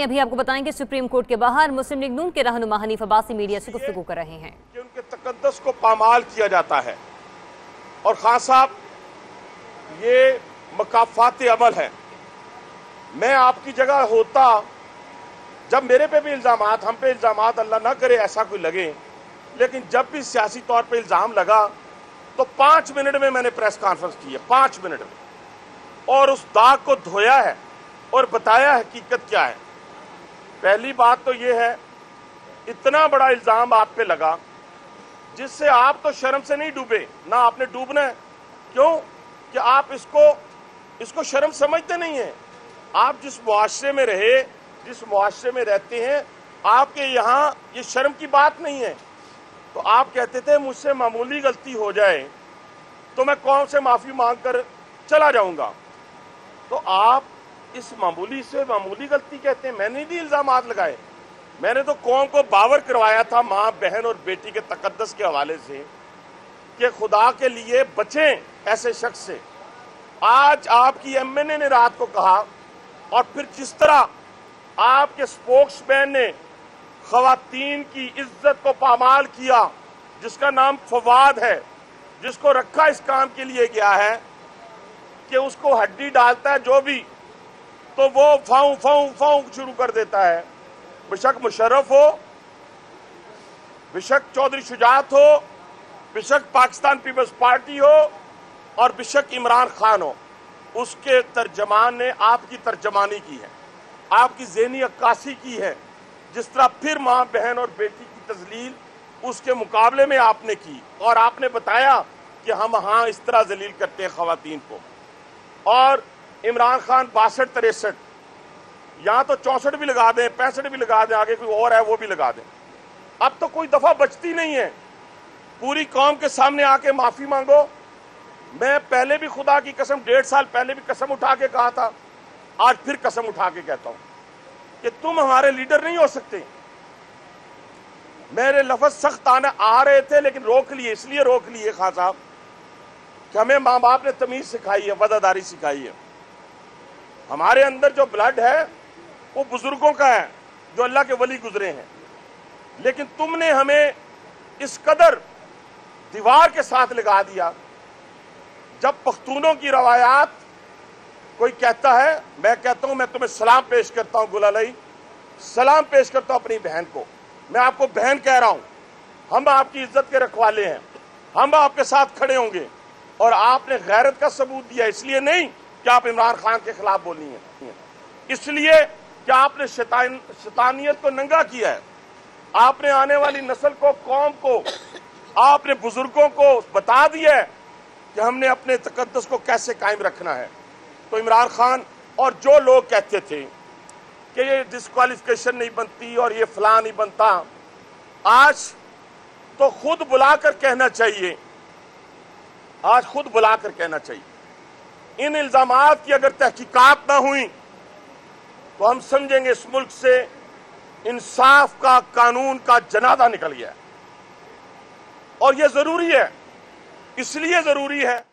अभी आपको बताएँ कि सुप्रीम कोर्ट के बाहर मुस्लिम लीग नून के रहनुमा हनीफ अब्बासी मीडिया से गुफ्तु कर रहे हैं। कि उनके तकदस को पामाल किया जाता है। और खान साहब ये मकाफात अमल है। मैं आपकी जगह होता जब मेरे पे भी इल्ज़ाम हम पे इल्ज़ाम अल्लाह ना करे ऐसा कोई लगे। लेकिन जब भी सियासी तौर पर इल्ज़ाम लगा तो पाँच मिनट में मैंने प्रेस कॉन्फ्रेंस की है पाँच मिनट में। और उस दाग को धोया है और बताया हकीकत क्या है। पहली बात तो ये है, इतना बड़ा इल्ज़ाम आप पे लगा, जिससे आप तो शर्म से नहीं डूबे, ना आपने डूबना है। क्यों? कि आप इसको इसको शर्म समझते नहीं है। आप जिस मुआरे में रहे, जिस मुआरे में रहते हैं, आपके यहाँ ये शर्म की बात नहीं है। तो आप कहते थे, मुझसे मामूली गलती हो जाए तो मैं कौन से माफ़ी मांग कर चला जाऊँगा? तो आप इस मामूली से मामूली गलती कहते हैं। मैंने नहीं इल्ज़ाम लगाए। मैंने तो कौम को बावर करवाया था माँ, बहन और बेटी के तकदस के हवाले से कि खुदा के लिए बचें ऐसे शख्स से। आज आपकी एम एन ए ने रात को कहा और फिर जिस तरह आपके स्पोक्स मैन ने खातन की इज़्ज़त को पामाल किया, जिसका नाम फवाद है, जिसको रखा इस काम के लिए गया है, कि उसको हड्डी डालता है, जो भी तो वो फाऊ फाऊ फाऊ शुरू कर देता है। बेशक मुशर्रफ हो, बेशक चौधरी शुजात हो, बेशक पाकिस्तान पीपल्स पार्टी हो और बेशक इमरान खान हो। उसके तर्जमान ने आपकी तर्जमानी की है, आपकी जहनी अक्कासी की है। जिस तरह फिर माँ, बहन और बेटी की तजलील उसके मुकाबले में आपने की और आपने बताया कि हम हाँ इस तरह जलील करते हैं खातन को। और इमरान खान बासठ, तिरसठ। यहाँ तो चौसठ भी लगा दें, पैंसठ भी लगा दें, आगे कोई और है, वो भी लगा दें। अब तो कोई दफ़ा बचती नहीं है। पूरी कौम के सामने आके माफ़ी मांगो। मैं पहले भी खुदा की कसम, डेढ़ साल पहले भी कसम उठा के कहा था, आज फिर कसम उठा के कहता हूँ कि तुम हमारे लीडर नहीं हो सकते। मेरे लफज सख्त आने आ रहे थे, लेकिन रोक लिए, इसलिए रोक लिए, खान साहब, कि हमें माँ बाप ने तमीज सिखाई है, वदादारी सिखाई है। हमारे अंदर जो ब्लड है, वो बुज़ुर्गों का है, जो अल्लाह के वली गुजरे हैं। लेकिन तुमने हमें इस कदर दीवार के साथ लगा दिया। जब पख्तूनों की रवायात कोई कहता है, मैं कहता हूँ, मैं तुम्हें सलाम पेश करता हूँ गुलालई सलाम पेश करता हूँ अपनी बहन को। मैं आपको बहन कह रहा हूँ, हम आपकी इज़्ज़त के रखवाले हैं, हम आपके साथ खड़े होंगे, और आपने गैरत का सबूत दिया, इसलिए नहीं कि आप इमरान खान के खिलाफ बोली है। इसलिए कि आपने शैतान, शैतानियत को नंगा किया है। आपने आने वाली नस्ल को, कौम को, आपने बुज़ुर्गों को बता दिया है कि हमने अपने तकदस को कैसे कायम रखना है। तो इमरान खान और जो लोग कहते थे कि ये डिस्कालिफिकेशन नहीं बनती और ये फला नहीं बनता, आज तो खुद बुलाकर कहना चाहिए। आज खुद बुलाकर कहना चाहिए। इन इल्ज़ाम की अगर तहकीकत ना हुई तो हम समझेंगे इस मुल्क से इंसाफ का, कानून का जनादा निकल गया और यह ज़रूरी है, इसलिए ज़रूरी है